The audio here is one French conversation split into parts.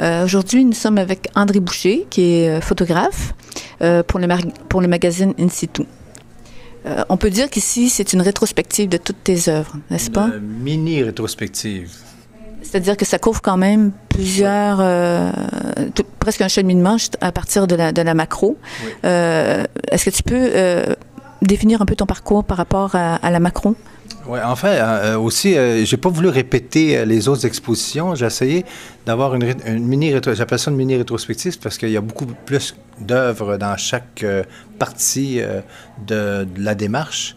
Euh, aujourd'hui, nous sommes avec André Boucher, qui est euh, photographe euh, pour, le pour le magazine In situ. on peut dire qu'ici, c'est une rétrospective de toutes tes œuvres, n'est-ce pas? Une mini-rétrospective. C'est-à-dire que ça couvre quand même plusieurs, presque un cheminement à partir de la, de la macro. Est-ce que tu peux définir un peu ton parcours par rapport à, à la macro? Oui, en fait, euh, aussi, euh, j'ai pas voulu répéter euh, les autres expositions. J'ai essayé d'avoir une, mini j'appelle ça une mini rétrospective parce qu'il y a beaucoup plus d'œuvres dans chaque partie de, la démarche.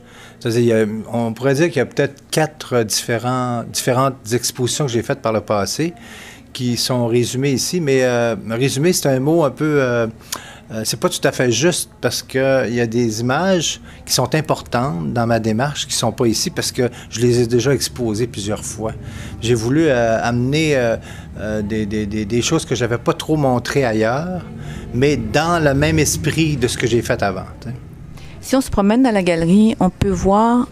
on pourrait dire qu'il y a peut-être quatre différentes expositions que j'ai faites par le passé qui sont résumées ici, mais résumé, c'est un mot un peu euh, c'est pas tout à fait juste parce qu'il y a des images qui sont importantes dans ma démarche qui sont pas ici parce que je les ai déjà exposées plusieurs fois. J'ai voulu euh, amener euh, des, choses que j'avais pas trop montrées ailleurs, mais dans le même esprit de ce que j'ai fait avant. Si on se promène dans la galerie, on peut voir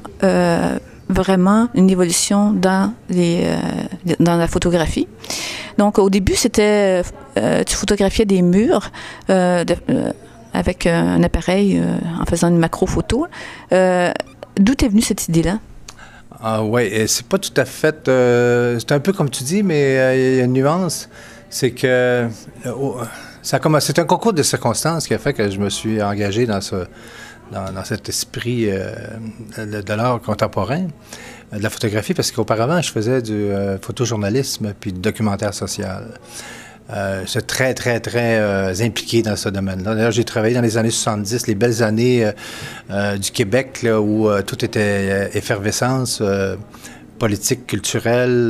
vraiment une évolution dans la photographie. Donc, au début, c'était, euh, tu photographiais des murs euh, euh, avec un appareil en faisant une macro photo. D'où est venue cette idée-là? Ah oui, c'est pas tout à fait. c'est un peu comme tu dis, mais il y a une nuance. C'est que ça c'est un concours de circonstances qui a fait que je me suis engagé dans ce dans, cet esprit de l'art contemporain de la photographie parce qu'auparavant, je faisais du euh, photojournalisme puis du documentaire social. Euh, je suis très, très, très euh, impliqué dans ce domaine-là. D'ailleurs, j'ai travaillé dans les années 70, les belles années du Québec, là, où tout était effervescence politique, culturelle.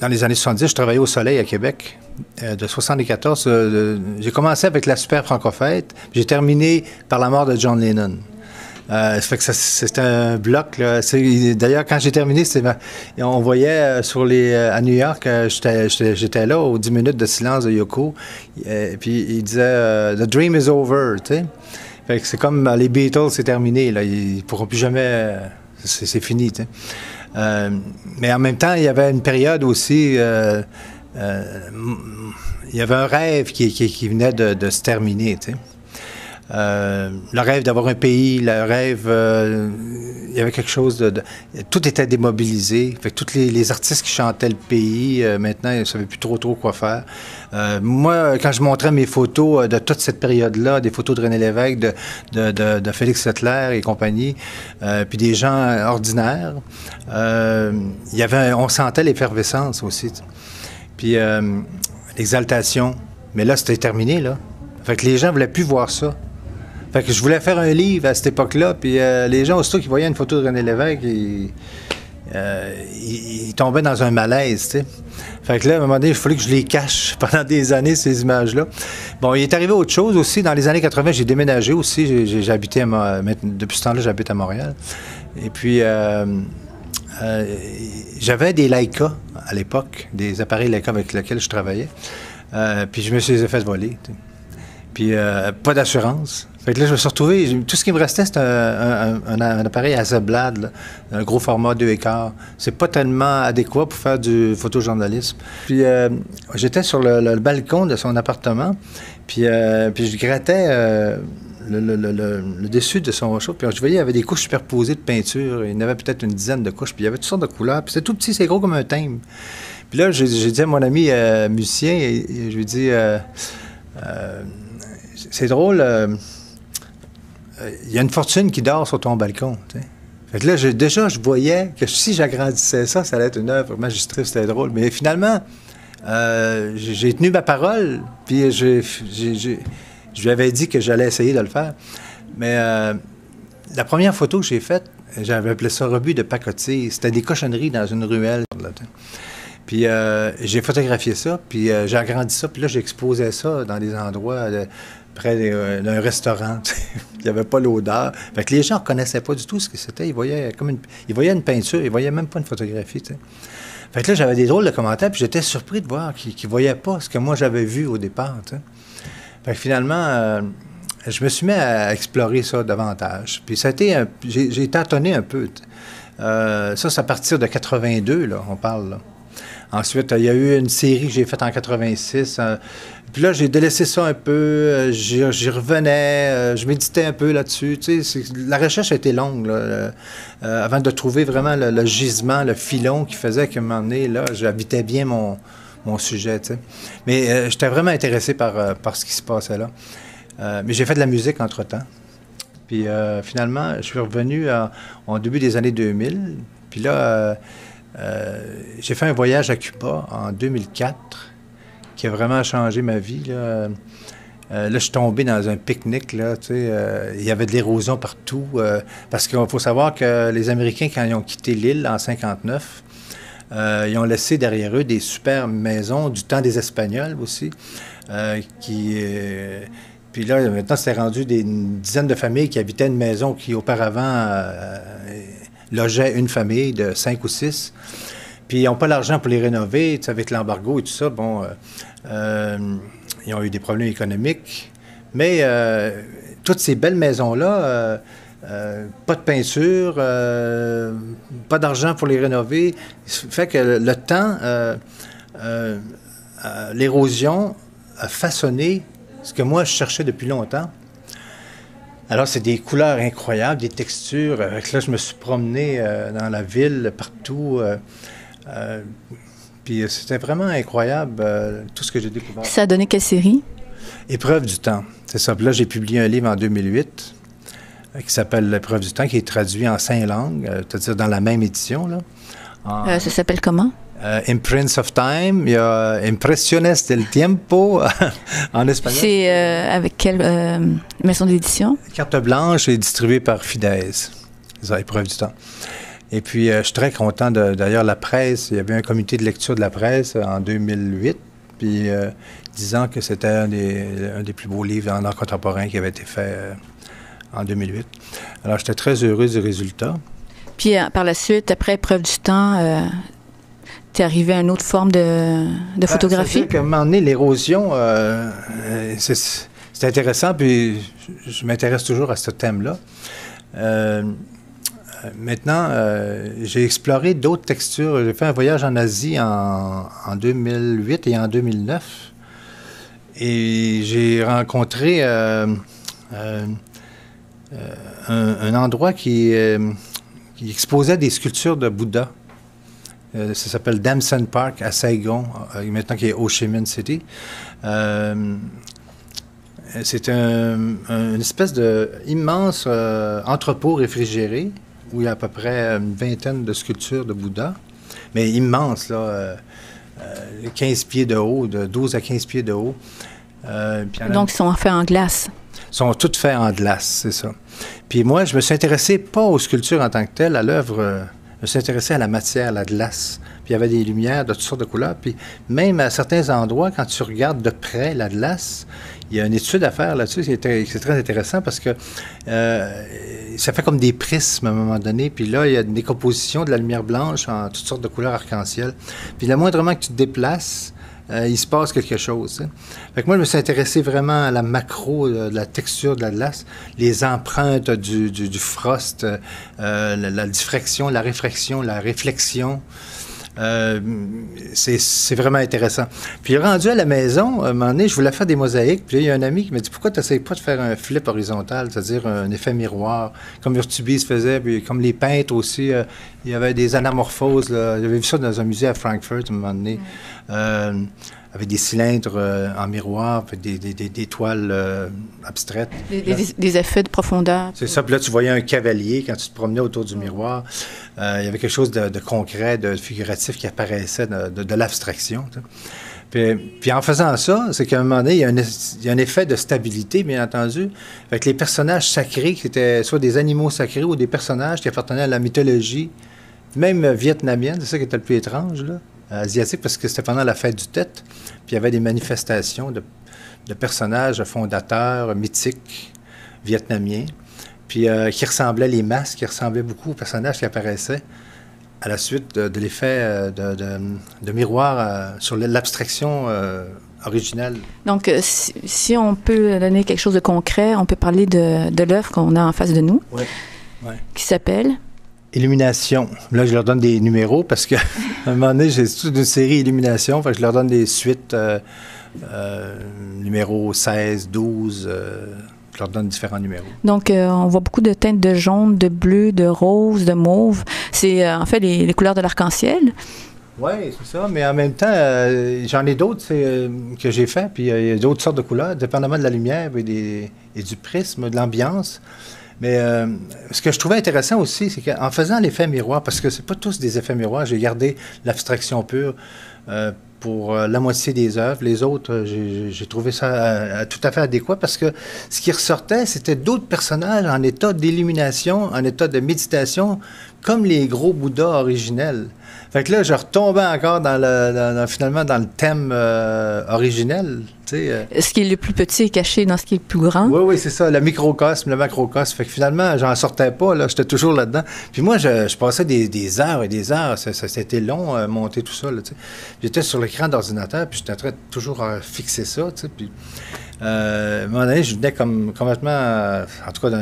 Dans les années 70, je travaillais au Soleil à Québec. de 74, j'ai commencé avec la super francophète. J'ai terminé par la mort de John Lennon. Euh, fait que c'est un bloc. D'ailleurs, quand j'ai terminé, on voyait euh, sur les, euh, à New York, j'étais là aux 10 minutes de silence de Yoko. Et puis il disait The dream is over. Fait que c'est comme les Beatles, c'est terminé. Là. Ils ne pourront plus jamais. C'est fini. mais en même temps, il y avait une période aussi. il y avait un rêve qui, venait de, se terminer. Euh, le rêve d'avoir un pays, le rêve, euh, il y avait quelque chose de, tout était démobilisé. Fait tous les, artistes qui chantaient le pays, euh, maintenant, ils ne savaient plus trop trop quoi faire. moi, quand je montrais mes photos de toute cette période-là, des photos de René Lévesque, de, de, Félix Settler et compagnie, puis des gens ordinaires, y avait, on sentait l'effervescence aussi. Puis l'exaltation. Mais là, c'était terminé, là. Fait que les gens ne voulaient plus voir ça. Fait que je voulais faire un livre à cette époque-là, puis euh, les gens, aussitôt qu'ils voyaient une photo de René Lévesque, euh, ils, tombaient dans un malaise. Fait que là, à un moment donné, il fallait que je les cache pendant des années, ces images-là. Bon, il est arrivé autre chose aussi. Dans les années 80, j'ai déménagé aussi. Depuis ce temps-là, j'habite à Montréal. Et puis, euh, j'avais des Leica à l'époque, des appareils Leica avec lesquels je travaillais. puis je me suis fait voler. Puis pas d'assurance. Fait que là, je me suis retrouvé, tout ce qui me restait, c'était un, appareil Hasselblad, un gros format 2 écarts. C'est pas tellement adéquat pour faire du photojournalisme. Puis euh, j'étais sur le, balcon de son appartement, puis, euh, je grattais euh, le, dessus de son chaud, puis je voyais, il y avait des couches superposées de peinture. Il y en avait peut-être une dizaine de couches, puis il y avait toutes sortes de couleurs. Puis c'était tout petit, c'est gros comme un thème. Puis là, j'ai dit à mon ami musicien, je lui ai dit, c'est drôle il y a une fortune qui dort sur ton balcon. Fait que là, déjà, je voyais que si j'agrandissais ça, ça allait être une œuvre magistrale, c'était drôle. Mais finalement, euh, j'ai tenu ma parole, puis je lui avais dit que j'allais essayer de le faire. Mais euh, la première photo que j'ai faite, j'avais appelé ça rebut de pacotille. C'était des cochonneries dans une ruelle. Puis euh, j'ai photographié ça, puis j'ai agrandi ça, puis là, j'exposais ça dans des endroits près d'un restaurant. il n'y avait pas l'odeur. Fait que les gens ne reconnaissaient pas du tout ce que c'était. Ils voyaient comme une, ils voyaient une peinture, ils voyaient même pas une photographie. Fait que là, j'avais des drôles de commentaires, puis j'étais surpris de voir qu'ils ne voyaient pas ce que moi j'avais vu au départ. Fait que finalement, euh, je me suis mis à explorer ça davantage. Puis ça a été, j'ai tâtonné un peu. Euh, ça, c'est à partir de 82, là, on parle. Ensuite, il y a eu une série que j'ai faite en 86. Puis là, j'ai délaissé ça un peu. J'y revenais. je méditais un peu là-dessus. la recherche a été longue avant de trouver vraiment le, gisement, le filon qui faisait qu'à un moment donné, là, j'habitais bien mon, mon sujet. Mais j'étais vraiment intéressé par, par ce qui se passait là. mais j'ai fait de la musique entre-temps. Puis finalement, je suis revenu en début des années 2000. Puis là, euh, j'ai fait un voyage à Cuba en 2004 qui a vraiment changé ma vie. Là, euh, là je suis tombé dans un pique-nique. Là, euh, il y avait de l'érosion partout. parce qu'il faut savoir que les Américains, quand ils ont quitté l'île en 59, ils ont laissé derrière eux des super maisons du temps des Espagnols aussi. qui, puis là, maintenant, c'était rendu des dizaines de familles qui habitaient une maison qui auparavant logeait une famille de cinq ou six. Ils n'ont pas l'argent pour les rénover, avec l'embargo et tout ça. Bon, euh, euh, ils ont eu des problèmes économiques. Mais euh, toutes ces belles maisons-là, pas de peinture, pas d'argent pour les rénover, fait que le temps, l'érosion a façonné ce que moi je cherchais depuis longtemps, alors, c'est des couleurs incroyables, des textures. Là, je me suis promené dans la ville, partout. Puis c'était vraiment incroyable, tout ce que j'ai découvert. Ça a donné quelle série? Épreuve du temps. C'est ça. Puis là, j'ai publié un livre en 2008 qui s'appelle L'épreuve du temps, qui est traduit en cinq langues, c'est-à-dire dans la même édition. Là, ça s'appelle comment? Euh, Imprints of Time, il y a Impresiones del Tiempo en espagnol. C'est euh, avec quelle euh, maison d'édition? Carte blanche est distribuée par Fidesz. Épreuve du temps. Et puis, je suis très content d'ailleurs, la presse, il y avait un comité de lecture de la presse en 2008, puis disant que c'était un des, un des, plus beaux livres en art contemporain qui avait été fait en 2008. Alors, j'étais très heureux du résultat. Puis, par la suite, après épreuve du temps, tu es arrivé à une autre forme de, de photographie? Ben, à un moment donné, l'érosion, euh, euh, c'est intéressant, puis je, m'intéresse toujours à ce thème-là. Euh, maintenant, j'ai exploré d'autres textures. J'ai fait un voyage en Asie en, en 2008 et en 2009. Et j'ai rencontré un, un, endroit qui, exposait des sculptures de Bouddha. Euh, ça s'appelle Damson Park à Saigon, euh, maintenant qui est Ho Chi Minh City. Euh, c'est un, une espèce d'immense entrepôt réfrigéré où il y a à peu près une vingtaine de sculptures de Bouddha, mais immense, là, 15 pieds de haut, de 12 à 15 pieds de haut. Donc, ils sont faits en glace sont toutes faits en glace, c'est ça. Puis moi, je me suis intéressé pas aux sculptures en tant que telles, à l'œuvre me suis intéressé à la matière, à la glace. Puis il y avait des lumières de toutes sortes de couleurs. Puis même à certains endroits, quand tu regardes de près la glace, il y a une étude à faire là-dessus. C'est très, intéressant parce que euh, ça fait comme des prismes à un moment donné. Puis là, il y a une décomposition de la lumière blanche en toutes sortes de couleurs arc-en-ciel. Puis le moindrement que tu te déplaces, euh, il se passe quelque chose. Fait que moi, je me suis intéressé vraiment à la macro, euh, de la texture de la glace, les empreintes du, frost, la, diffraction, la réfraction, la réflexion. Euh, c'est vraiment intéressant. Puis rendu à la maison, à un moment donné, je voulais faire des mosaïques. Puis il y a un ami qui m'a dit Pourquoi tu n'essayes pas de faire un flip horizontal, c'est-à-dire un effet miroir, comme Urtubis faisait, puis comme les peintres aussi. Il y avait des anamorphoses. J'avais vu ça dans un musée à Frankfurt à un moment donné. Euh, avec des cylindres euh, en miroir, des, des, des, toiles euh, abstraites. Des, effets de profondeur. C'est ça. Puis là, tu voyais un cavalier quand tu te promenais autour du miroir. il y avait quelque chose de, concret, de figuratif qui apparaissait de, l'abstraction. Puis, puis, en faisant ça, c'est qu'à un moment donné, il y, a un, il y, a un, effet de stabilité, bien entendu. Avec les personnages sacrés, qui étaient soit des animaux sacrés ou des personnages qui appartenaient à la mythologie, même vietnamienne, c'est ça qui était le plus étrange, là asiatique parce que c'était pendant la fête du Tête. Puis il y avait des manifestations de, personnages fondateurs mythiques vietnamiens, puis euh, qui ressemblaient, les masques, qui ressemblaient beaucoup aux personnages qui apparaissaient à la suite de, l'effet euh, de, miroir euh, sur l'abstraction originale. Donc, si, on peut donner quelque chose de concret, on peut parler de, l'œuvre qu'on a en face de nous, qui s'appelle Illumination. Là, je leur donne des numéros parce qu'à un moment donné, j'ai toute une série Illumination. Fait que je leur donne des suites, euh, euh, numéro 16, 12. euh, je leur donne différents numéros. Donc, euh, on voit beaucoup de teintes de jaune, de bleu, de rose, de mauve. C'est euh, en fait les, les couleurs de l'arc-en-ciel. Oui, c'est ça. Mais en même temps, euh, j'en ai d'autres que j'ai fait. Puis il y a d'autres sortes de couleurs, dépendamment de la lumière et, des- et du prisme, de l'ambiance. Mais euh, ce que je trouvais intéressant aussi, c'est qu'en faisant l'effet miroir, parce que c'est pas tous des effets miroirs, j'ai gardé l'abstraction pure euh, pour euh, la moitié des œuvres. Les autres, j'ai trouvé ça tout à fait adéquat parce que ce qui ressortait, c'était d'autres personnages en état d'illumination, en état de méditation, comme les gros Bouddhas originels. Fait que là, je retombais encore dans le, dans- dans- finalement dans le thème euh, originel, euh, Ce qui est le plus petit est caché dans ce qui est le plus grand. oui, oui, c'est ça, le microcosme, le macrocosme. Fait que finalement, j'en sortais pas, là, j'étais toujours là-dedans. Puis moi, je, je passais des, des heures et des heures, ça, ça, c'était long, euh, monter tout ça. J'étais sur l'écran d'ordinateur, puis j'étais en train de toujours euh, fixer ça, puis... À un moment donné, je venais comme complètement... en tout cas,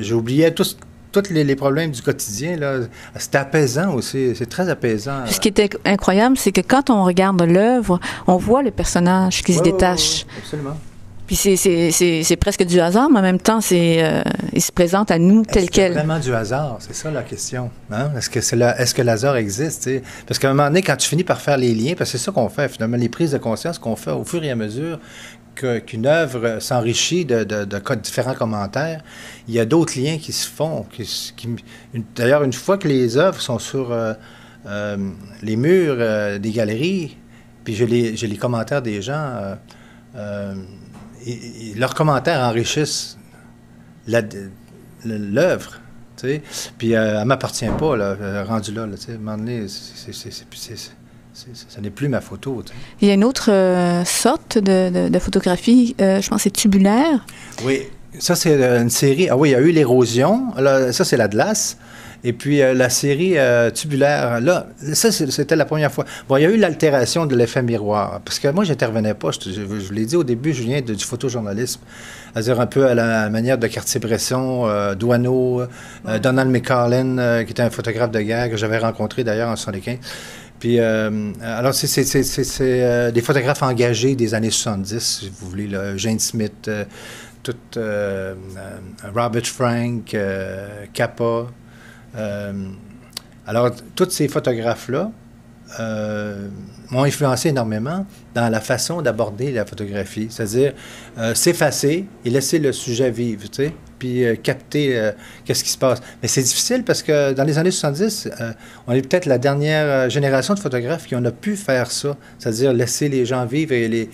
j'oubliais tous tous les, les problèmes du quotidien, là. C'était apaisant aussi, c'est très apaisant. Ce qui était incroyable, c'est que quand on regarde l'œuvre, on voit le personnage qui se détache. absolument. Puis c'est- c'est c'est- c'est presque du hasard, mais en même temps, c'est euh, il se présente à nous tel quel. vraiment du hasard? C'est ça la question. Hein? Est-ce que, c'est est-ce que le hasard existe? Parce qu'à un moment donné, quand tu finis par faire les liens, parce que c'est ça qu'on fait, finalement, les prises de conscience qu'on fait au fur et à mesure qu'une œuvre s'enrichit de, différents commentaires, il y a d'autres liens qui se font. D'ailleurs, une fois que les œuvres sont sur euh, euh, les murs euh, des galeries, puis j'ai les, commentaires des gens, leurs commentaires enrichissent l'œuvre. Puis elle m'appartient pas, là, rendu là. là, à un moment donné, c'est- ça n'est plus ma photo. tu sais. Il y a une autre euh, sorte de, de- de photographie, euh, je pense c'est tubulaire. Oui, ça c'est euh, une série. Ah oui, il y a eu l'érosion. Ça c'est la glace. Et puis euh, la série euh, tubulaire, là, ça c'était la première fois. Bon, il y a eu l'altération de l'effet miroir. Parce que moi, j'intervenais pas. Je, te- je- je vous l'ai dit au début, je viens de- du photojournalisme. C'est-à-dire un peu à la manière de Cartier-Bresson, euh, Douaneau, Donald McCarlin, qui était un photographe de guerre que j'avais rencontré d'ailleurs en 75. Puis, euh, alors, c'est euh, des photographes engagés des années 70, si vous voulez, là, Jane Smith, euh, tout, Robert Frank, Kappa. Alors, tous ces photographes-là m'ont influencé énormément dans la façon d'aborder la photographie, c'est-à-dire s'effacer et laisser le sujet vivre, tu sais, puis euh, capter euh, qu'est-ce qui se passe. Mais c'est difficile parce que dans les années 70, euh, on est peut-être la dernière génération de photographes qui en a pu faire ça, c'est-à-dire laisser les gens vivre et les...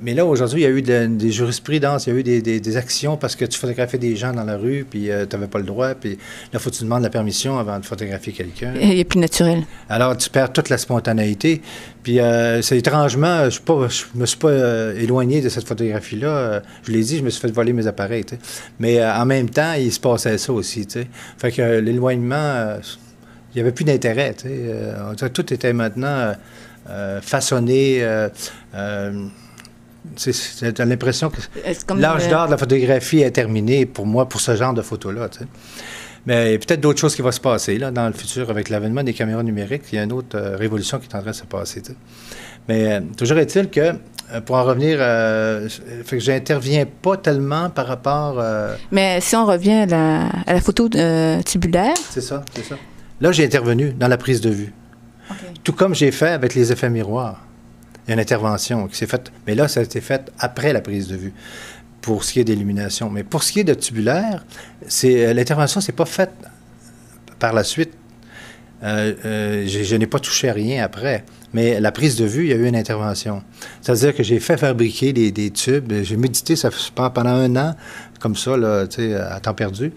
Mais là, aujourd'hui, il y a eu de- des jurisprudences, il y a eu des, des- des actions parce que tu photographiais des gens dans la rue, puis tu n'avais pas le droit, puis là, faut que tu demandes la permission avant de photographier quelqu'un. Il est plus naturel. Alors, tu perds toute la spontanéité. Puis, euh, c'est étrangement, je ne me suis pas euh, éloigné de cette photographie-là. Euh, je l'ai dit, je me suis fait voler mes appareils. Mais euh, en même temps, il se passait ça aussi. tu sais. Fait que euh, l'éloignement, euh, il n'y avait plus d'intérêt. tu sais. Euh, tout était maintenant euh, euh, façonné. C'est- l'impression que l'âge euh, d'or de la photographie est terminé pour moi, pour ce genre de photos-là. tu sais. Mais il y a peut-être d'autres choses qui vont se passer là, dans le futur avec l'avènement des caméras numériques. Il y a une autre euh, révolution qui est en train de se passer. tu sais. Mais euh, toujours est-il que, pour en revenir, euh, fait que j'interviens pas tellement par rapport. euh, Mais si on revient à la, à la photo euh, tubulaire, c'est ça, c'est ça. Là, j'ai intervenu dans la prise de vue. Tout comme j'ai fait avec les effets miroirs. Il y a une intervention qui s'est faite. Mais là, ça a été fait après la prise de vue, pour ce qui est d'illumination. Mais pour ce qui est de tubulaire, c'est, euh, l'intervention s'est pas faite par la suite. Euh, euh, je n'ai pas touché à rien après. Mais la prise de vue, il y a eu une intervention. C'est-à-dire que j'ai fait fabriquer des, tubes. J'ai médité ça pendant un an, comme ça, là, à temps perdu,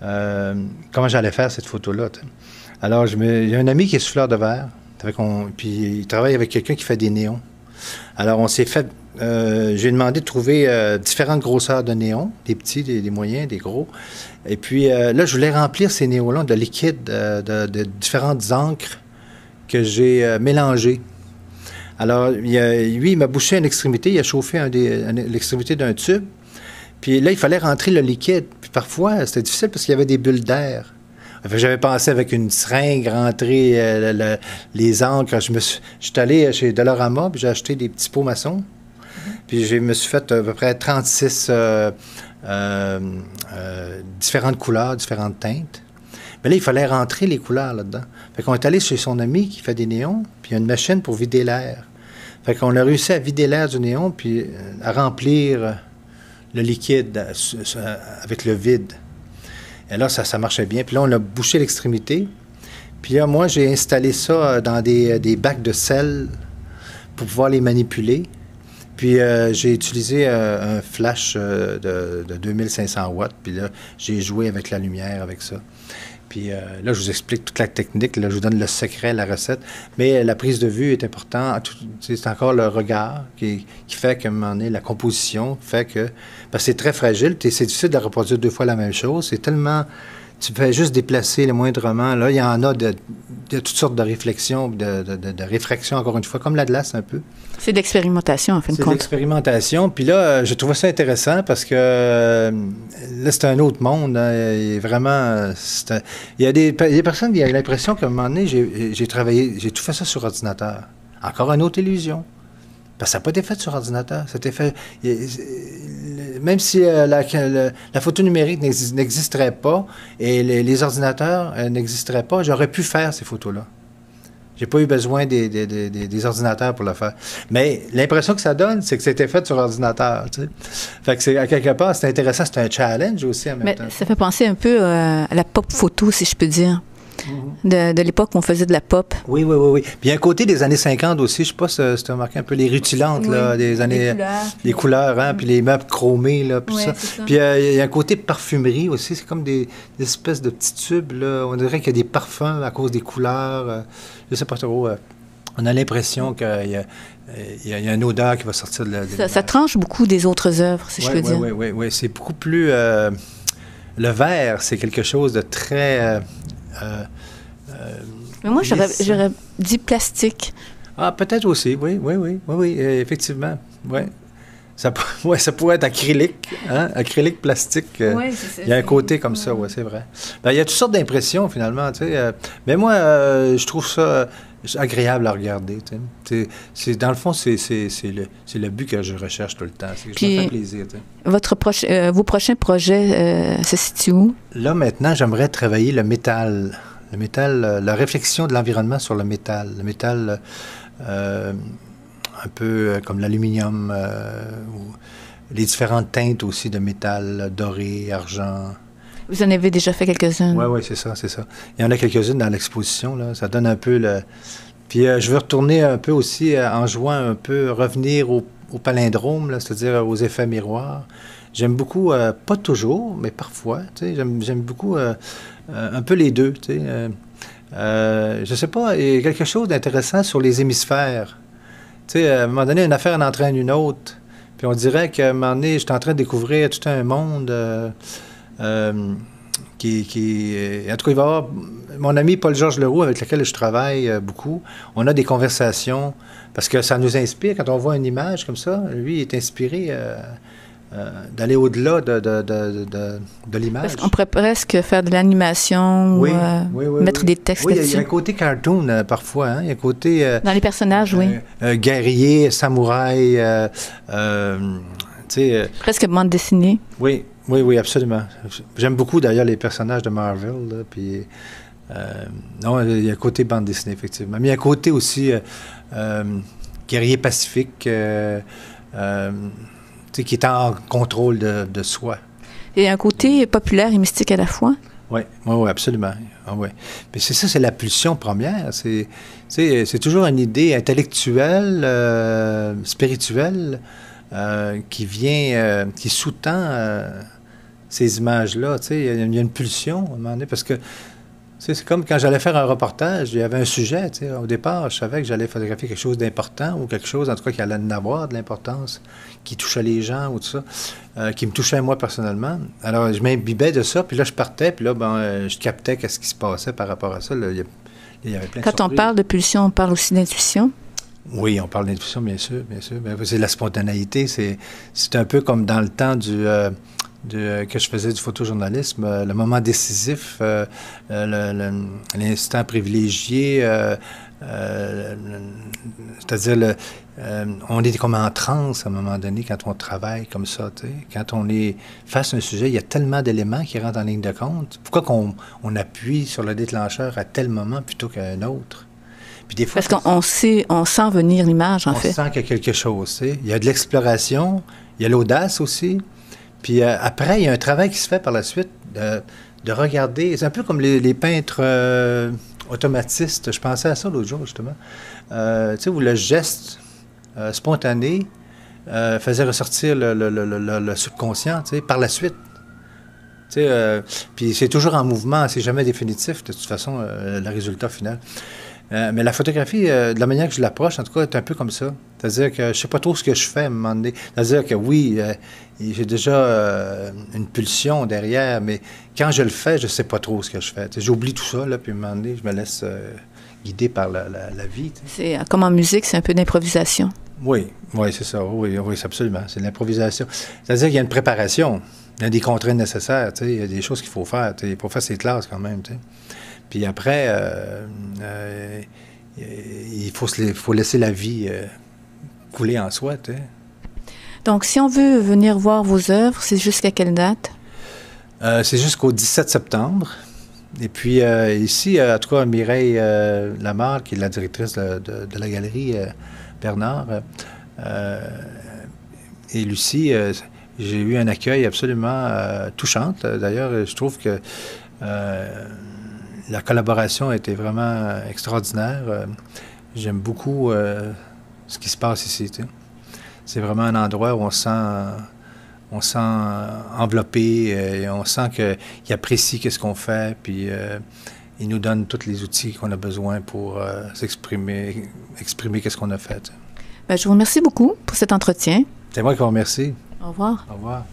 comment j'allais faire cette photo-là. tu sais? Alors, a un ami qui est souffleur de verre. Puis il travaille avec quelqu'un qui fait des néons. Alors, on s'est fait. euh, J'ai demandé de trouver euh, différentes grosseurs de néons, des petits, des, moyens, des gros. Et puis euh, là, je voulais remplir ces néons-là de liquide, de, différentes encres que j'ai mélangées. Alors, lui, il m'a bouché une extrémité, il a chauffé l'extrémité d'un tube. Puis là, il fallait rentrer le liquide. Puis parfois, c'était difficile parce qu'il y avait des bulles d'air. J'avais pensé avec une seringue rentrer euh, les encres. Je suis allé chez Dolorama, puis j'ai acheté des petits pots maçons. Puis je me suis fait à peu près 36 euh, euh, différentes couleurs, différentes teintes. Mais là, il fallait rentrer les couleurs là-dedans. Fait qu'on est allé chez son ami qui fait des néons, puis il y a une machine pour vider l'air. Fait qu'on a réussi à vider l'air du néon, puis à remplir le liquide avec le vide. Et là, ça, marchait bien. Puis là, on a bouché l'extrémité. Puis là, moi, j'ai installé ça euh, dans des, des, bacs de sel pour pouvoir les manipuler. Puis euh, j'ai utilisé euh, un flash de, de, 2500 watts. Puis là, j'ai joué avec la lumière avec ça. Puis euh, là, je vous explique toute la technique. Là, je vous donne le secret, la recette. Mais la prise de vue est importante. C'est encore le regard qui, fait moment donné, la composition fait que... Parce que c'est très fragile. C'est difficile de reproduire deux fois la même chose. C'est tellement tu fais juste déplacer le moindrement. Là, il y en a de, toutes sortes de réflexions, de, de, réfractions, encore une fois, comme la glace un peu. C'est d'expérimentation, en fin de compte. C'est d'expérimentation. Puis là, euh, je trouve ça intéressant parce que euh, là, c'est un autre monde. Hein, vraiment, il, y a des, il y a des personnes qui ont l'impression qu'à un moment donné, j'ai travaillé, j'ai tout fait ça sur ordinateur. Encore une autre illusion. Parce que ça n'a pas été fait sur ordinateur. C'était fait. Même si euh, la, photo numérique n'existerait pas et les, ordinateurs euh, n'existeraient pas, j'aurais pu faire ces photos-là. J'ai pas eu besoin des, ordinateurs pour le faire. Mais l'impression que ça donne, c'est que c'était fait sur ordinateur. Fait que c'est à quelque part, c'est intéressant, c'est un challenge aussi en même Mais Ça fait penser un peu euh, à la pop photo, si je peux dire de, l'époque où on faisait de la pop. Oui, oui, oui, oui. Puis il y a un côté des années 50 aussi, je sais pas si tu as remarqué un peu les rutilantes, là, des années... Les couleurs. hein, puis les meubles chromés, là, puis ça. Puis euh, il y a un côté parfumerie aussi, c'est comme des, espèces de petits tubes, là. On dirait qu'il y a des parfums à cause des couleurs. Je euh, je sais pas trop. Euh, on a l'impression qu'il y a, il y, a, une odeur qui va sortir de la... ça, tranche beaucoup des autres œuvres, si je peux dire. Oui, oui, oui. C'est beaucoup plus... le verre, c'est quelque chose de très euh, euh, Mais moi, j'aurais dit plastique. Ah, peut-être aussi, oui, oui, oui, oui, oui, euh, effectivement, oui. Ça, ouais, ça pourrait être acrylique, hein? acrylique plastique. Oui, c'est ça. Il y a un côté comme ça, oui, c'est vrai. Ben, il y a toutes sortes d'impressions, finalement, tu sais. mais moi, je trouve ça agréable à regarder. C'est, dans le fond, c'est, le, le, but que je recherche tout le temps. C'est que je me fais plaisir. Votre proche, vos prochains projets se situent où? Là, maintenant, j'aimerais travailler le métal. Le métal, euh, la réflexion de l'environnement sur le métal. Le métal euh, un peu euh, comme l'aluminium, les différentes teintes aussi de métal, doré, argent. Vous en avez déjà fait quelques-unes? Oui, oui, c'est ça, c'est ça. Il y en a quelques-unes dans l'exposition, là. Ça donne un peu le... Puis je veux retourner un peu aussi en jouant un peu, revenir au, palindrome, c'est-à-dire aux effets miroirs. J'aime beaucoup, pas toujours, mais parfois, j'aime beaucoup euh, un peu les deux. Tu sais. Euh, euh, je sais pas, il y a quelque chose d'intéressant sur les hémisphères. Tu sais, à un moment donné, une affaire en entraîne une autre. Puis on dirait qu'à un moment donné, j'étais en train de découvrir tout un monde qui, qui, En tout cas, il va y avoir... Mon ami Paul-Georges Leroux, avec lequel je travaille beaucoup, on a des conversations parce que ça nous inspire. Quand on voit une image comme ça, lui, il est inspiré... Euh, d'aller au-delà de, de, de, de l'image. On pourrait presque faire de l'animation ou euh, mettre des textes Oui, il y, a un côté cartoon euh, parfois. Hein? Il y a un côté... Dans les personnages, oui. guerrier, samouraï, presque bande dessinée. Oui, oui, oui, absolument. J'aime beaucoup d'ailleurs les personnages de Marvel. puis, non, il y a un côté bande dessinée, effectivement. Mais il y a un côté aussi guerrier pacifique qui est en contrôle de, soi. Et un côté populaire et mystique à la fois? Oui, oui, oui, absolument. Ah. Mais c'est ça, c'est la pulsion première. C'est, c'est toujours une idée intellectuelle, euh, spirituelle, euh, qui vient, euh, qui sous-tend ces images-là. Il y, a une pulsion à un moment donné, parce que c'est comme quand j'allais faire un reportage, il y avait un sujet. Au départ, je savais que j'allais photographier quelque chose d'important ou quelque chose, en tout cas, qui allait en avoir de l'importance, qui touchait les gens ou tout ça, euh, qui me touchait moi personnellement. Alors, je m'imbibais de ça, puis là, je partais, puis là, ben, euh, je captais qu'est-ce qui se passait par rapport à ça. il, y avait plein quand on parle de pulsion, on parle aussi d'intuition? Oui, on parle d'intuition, bien sûr, bien sûr. C'est la spontanéité. C'est, un peu comme dans le temps du, euh, que je faisais du photojournalisme, euh, le moment décisif, euh, l'instant privilégié, c'est-à-dire on est comme en transe à un moment donné quand on travaille comme ça. Quand on est face à un sujet, il y a tellement d'éléments qui rentrent en ligne de compte. Pourquoi qu'on on appuie sur le déclencheur à tel moment plutôt qu'à un autre? Parce qu'on sait, on sent venir l'image, en fait. On sent qu'il y a quelque chose. Il y a de l'exploration, il y a l'audace aussi. Puis euh, après, il y a un travail qui se fait par la suite de, regarder. C'est un peu comme les, peintres euh, automatistes. Je pensais à ça l'autre jour, justement. Euh, tu sais, où le geste spontané faisait ressortir le, subconscient, tu sais, par la suite. Tu sais, puis c'est toujours en mouvement, c'est jamais définitif, de toute façon, le résultat final. Euh, mais la photographie, euh, de la manière que je l'approche, en tout cas, est un peu comme ça. C'est-à-dire que je sais pas trop ce que je fais à un moment donné. C'est-à-dire que oui, euh, j'ai déjà une pulsion derrière, mais quand je le fais, je sais pas trop ce que je fais. J'oublie tout ça, là, puis à un moment donné, je me laisse guider par la, vie. C'est comme en musique, c'est un peu d'improvisation. Oui, oui, c'est ça. Oui, oui, absolument. C'est de l'improvisation. C'est-à-dire qu'il y a une préparation. Il y a des contraintes nécessaires. Il y a des choses qu'il faut faire. Il faut faire ses classes quand même. Puis après, euh, euh, il faut, faut, laisser la vie euh, couler en soi. Donc, si on veut venir voir vos œuvres, c'est jusqu'à quelle date? c'est jusqu'au 17 septembre. Et puis ici, en tout cas, Mireille Lamarre, qui est la directrice de, la galerie Bernard, et Lucie, j'ai eu un accueil absolument touchant. D'ailleurs, je trouve que la collaboration a été vraiment extraordinaire. Euh, j'aime beaucoup euh, ce qui se passe ici. C'est vraiment un endroit où on sent, on sent enveloppé, et on sent qu'il apprécie ce qu'on fait, puis euh, il nous donne tous les outils qu'on a besoin pour s'exprimer, exprimer qu'est-ce qu'on a fait. Ben, je vous remercie beaucoup pour cet entretien. C'est moi qui vous remercie. Au revoir. Au revoir.